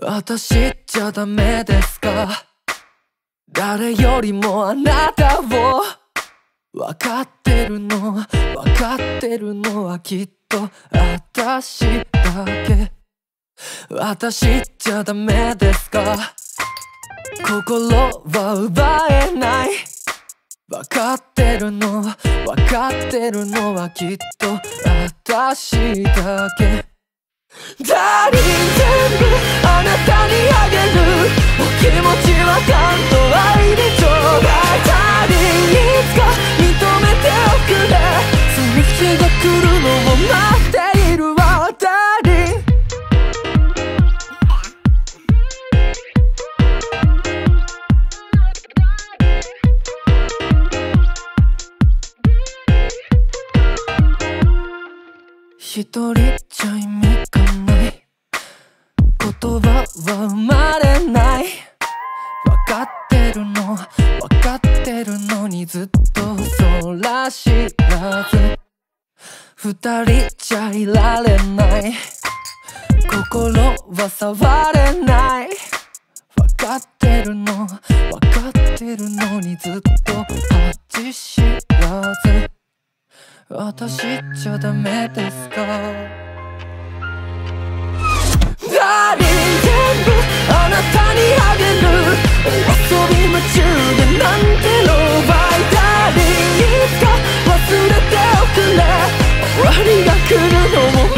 私じゃダメですか？誰よりもあなたを分かってるの？分かってるのはきっと私だけ。私じゃダメですか？心は奪えない。分かってるの？分かってるのはきっと私だけ。ダが来るのを待っているわダーリン一人じゃ意味がない。言葉は生まれない。分かってるの分かってるのにずっとそら知らず。二人じゃいられない。心は触れない。分かってるの分かってるのにずっと恥知らず私じゃダメですか？終わりが来るのも